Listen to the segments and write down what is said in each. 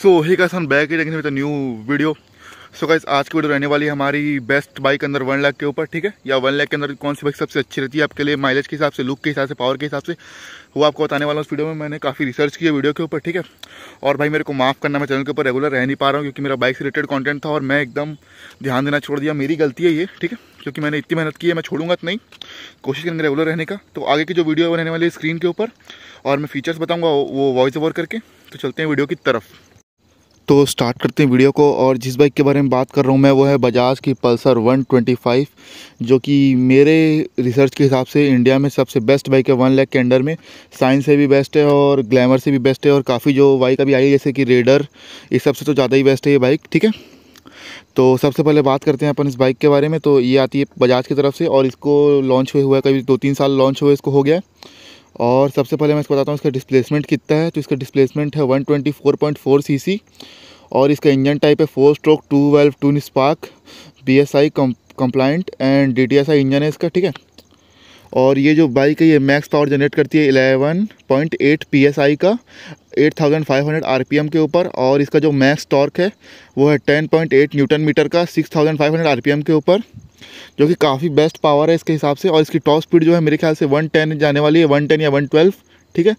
सो ही का सन बैक लेकिन with new video so guys आज की वीडियो रहने वाली है हमारी best bike under one lakh के ऊपर, ठीक है? या वन लाख के अंदर कौन सी बाइक सबसे अच्छी रहती है आपके लिए माइलेज के हिसाब से लुक के हिसाब से पावर के हिसाब से, वो आपको बताने वाला उस वीडियो में। मैंने काफ़ी रिसर्च किया वीडियो के ऊपर, ठीक है? और भाई, मेरे को माफ़ करना, मैं चैनल के ऊपर रेगुलर रह नहीं पा रहा हूँ, क्योंकि मेरा बाइक से रिलेटेड कॉन्टेंट था और मैं एकदम ध्यान देना छोड़ दिया। मेरी गलती है ये, ठीक है? क्योंकि मैंने इतनी मेहनत की है, मैं छोड़ूँगा तो नहीं। कोशिश करेंगे रेगुलर रहने का। तो आगे की जो वीडियो रहने वाली है स्क्रीन के ऊपर, और मैं फीचर्स बताऊँगा, वो वॉइस ओवर करके। तो चलते हैं वीडियो की तरफ़। तो स्टार्ट करते हैं वीडियो को और जिस बाइक के बारे में बात कर रहा हूँ मैं, वो है बजाज की पल्सर 125 जो कि मेरे रिसर्च के हिसाब से इंडिया में सबसे बेस्ट बाइक है। वन लैख के अंडर में साइंस से भी बेस्ट है और ग्लैमर से भी बेस्ट है और काफ़ी जो बाइक अभी आई है, जैसे कि रेडर इस सबसे तो ज़्यादा ही बेस्ट है ये बाइक ठीक है? तो सबसे पहले बात करते हैं अपन इस बाइक के बारे में। तो ये आती है बजाज की तरफ़ से और इसको लॉन्च हुए हुआ है कभी दो तीन साल लॉन्च हुए, इसको हो गया है। और सबसे पहले मैं इसको बताता हूँ, इसका डिस्प्लेसमेंट कितना है? तो इसका डिस्प्लेसमेंट है 124.4 सीसी और इसका इंजन टाइप है four stroke two valve two spark B S I compliant and D T S I engine है इसका, ठीक है? और ये जो बाइक है, ये मैक्स पावर जनरेट करती है eleven point eight P S I का, eight thousand five hundred R P M के ऊपर और इसका जो मैक्स टॉर्क है, वो है ten point eight newton metre का, six thousand five hundred R P M के ऊपर, जो कि काफ़ी बेस्ट पावर है इसके हिसाब से और इसकी टॉप स्पीड जो है मेरे ख्याल से वन टेन जाने वाली है, वन टेन या वन ट्वेल्व, ठीक है?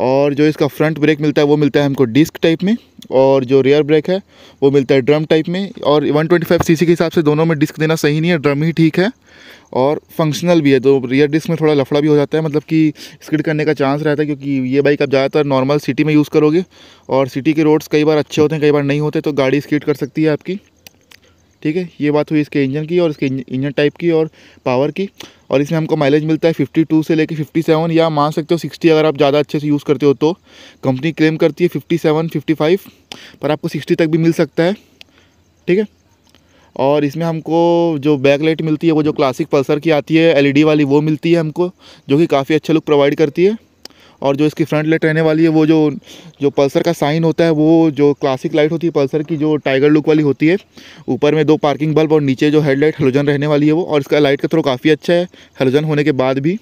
और जो इसका फ्रंट ब्रेक मिलता है, वो मिलता है हमको डिस्क टाइप में और जो रियर ब्रेक है, वो मिलता है ड्रम टाइप में और 125 सीसी के हिसाब से दोनों में डिस्क देना सही नहीं है, ड्रम ही ठीक है। और फंक्शनल भी है तो रियर डिस्क में थोड़ा लफड़ा भी हो जाता है मतलब कि स्किड करने का चांस रहता है, क्योंकि ये बाइक आप ज़्यादातर नॉर्मल सिटी में यूज़ करोगे और सिटी के रोड्स कई बार अच्छे होते हैं, कई बार नहीं होते तो गाड़ी स्किड कर सकती है आपकी। ठीक है, ये बात हुई इसके इंजन की और इसके इंजन टाइप की और पावर की। और इसमें हमको माइलेज मिलता है 52 से लेके 57 या मान सकते हो 60 अगर आप ज़्यादा अच्छे से यूज़ करते हो तो। कंपनी क्लेम करती है 57 55 पर आपको 60 तक भी मिल सकता है। ठीक है और इसमें हमको जो बैक लाइट मिलती है, वो जो क्लासिक पल्सर की आती है एलईडी वाली, वो मिलती है हमको, जो कि काफ़ी अच्छा लुक प्रोवाइड करती है। और जो इसकी फ्रंट लाइट रहने वाली है, वो जो जो पल्सर का साइन होता है, वो जो क्लासिक लाइट होती है पल्सर की, जो टाइगर लुक वाली होती है, ऊपर में दो पार्किंग बल्ब और नीचे जो हेडलाइट हेलोजन रहने वाली है वो, और इसका लाइट का थ्रो काफ़ी अच्छा है हेलोजन होने के बाद भी।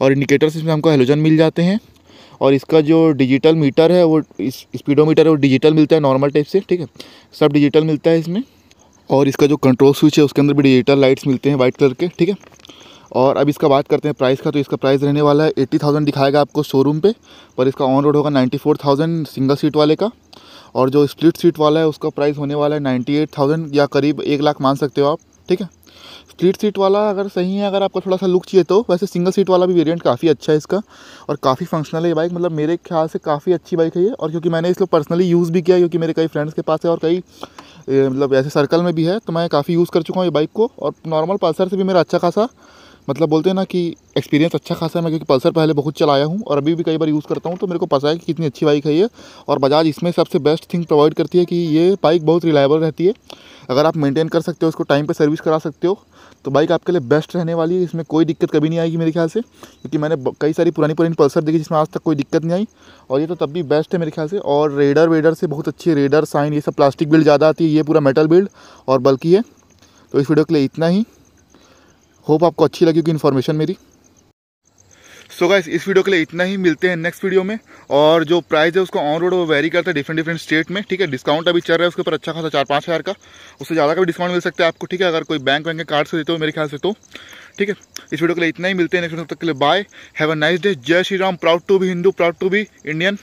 और इंडिकेटर्स इसमें हमको हेलोजन मिल जाते हैं। और इसका जो डिजिटल मीटर है, वो स्पीडोमीटर है, वो डिजिटल मिलता है नॉर्मल टाइप से, ठीक है? सब डिजिटल मिलता है इसमें। और इसका जो कंट्रोल स्विच है, उसके अंदर भी डिजिटल लाइट्स मिलते हैं वाइट कलर के, ठीक है? और अब इसका बात करते हैं प्राइस का तो इसका प्राइस रहने वाला है एट्टी थाउज़ेंड दिखाएगा आपको शोरूम पे, पर इसका ऑन रोड होगा ninety four thousand single seat वाले का, और जो स्प्लिट सीट वाला है, उसका प्राइस होने वाला है नाइन्टी एट थाउज़ेंड या करीब एक लाख मान सकते हो आप, ठीक है? स्प्लिट सीट वाला अगर सही है, अगर आपको थोड़ा सा लुक चाहिए तो वैसे सिंगल सीट वाला भी वेरिएंट काफ़ी अच्छा है इसका, और काफ़ी फंक्शनल है ये बाइक मतलब मेरे ख्याल से काफ़ी अच्छी बाइक है ये, और क्योंकि मैंने इसको पर्सनली यूज़ भी किया क्योंकि मेरे कई फ्रेंड्स के पास है और कई मतलब ऐसे सर्कल में भी है तो मैं काफ़ी यूज़ कर चुका हूँ ये बाइक को और नॉर्मल पल्सर से भी मेरा अच्छा खासा मतलब बोलते हैं ना कि एक्सपीरियंस अच्छा खासा है मैं क्योंकि पल्सर पहले बहुत चलाया हूँ और अभी भी कई बार यूज़ करता हूँ तो मेरे को पता है कि कितनी अच्छी बाइक है ये और बजाज इसमें सबसे बेस्ट थिंग प्रोवाइड करती है कि ये बाइक बहुत रिलायबल रहती है। अगर आप मेंटेन कर सकते हो, उसको टाइम पे सर्विस करा सकते हो तो बाइक आपके लिए बेस्ट रहने वाली है। इसमें कोई दिक्कत कभी नहीं आएगी मेरे ख्याल से, क्योंकि मैंने कई सारी पुरानी पुरानी पल्सर देखी जिसमें आज तक कोई दिक्कत नहीं आई, और ये तो तब भी बेस्ट है मेरे ख्याल से। और रेडर वेडर से बहुत अच्छी रेडर साइन ये सब प्लास्टिक बिल्ड ज़्यादा आती है, ये पूरा मेटल बिल्ड और बल्कि है। तो इस वीडियो के लिए इतना ही। होप आपको अच्छी लगेगी इन्फॉर्मेशन मेरी। सो so गाइस इस वीडियो के लिए इतना ही। मिलते हैं नेक्स्ट वीडियो में। और जो प्राइस है, उसका ऑन रोड वो वेरी करता है डिफरेंट डिफरेंट स्टेट में, ठीक है? डिस्काउंट अभी चल रहा है, उसके ऊपर अच्छा खासा चार पाँच हज़ार का। उससे ज़्यादा का भी डिस्काउंट मिल सकता है आपको, ठीक है? अगर कोई बैंक वैंक के कार्ड से देते हो, मेरे ख्याल से तो ठीक है? इस वीडियो के लिए इतना ही। मिलते हैं नेक्स्ट वीडियो तक के लिए bye have a nice day जय Shri Ram. Proud to be Hindu proud to be Indian